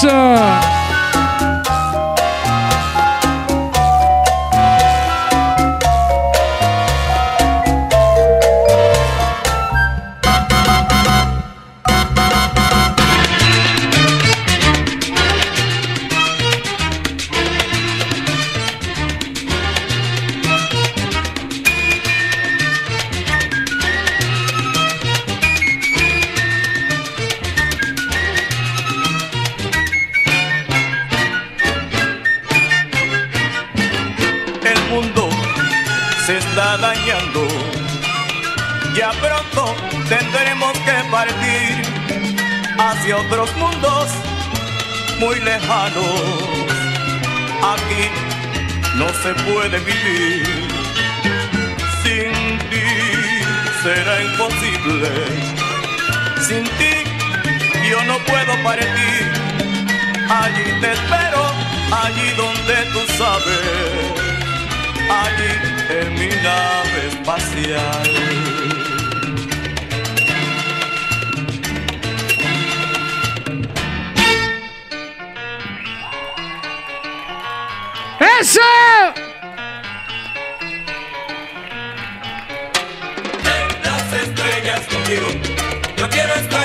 so Eso. otros mundos muy lejanos. Aquí no se puede vivir sin ti, será imposible. Sin ti yo no puedo partir. Allí te espero, allí donde tú sabes, allí en mi nave espacial. ¡Eso! En las estrellas contigo, yo quiero estar,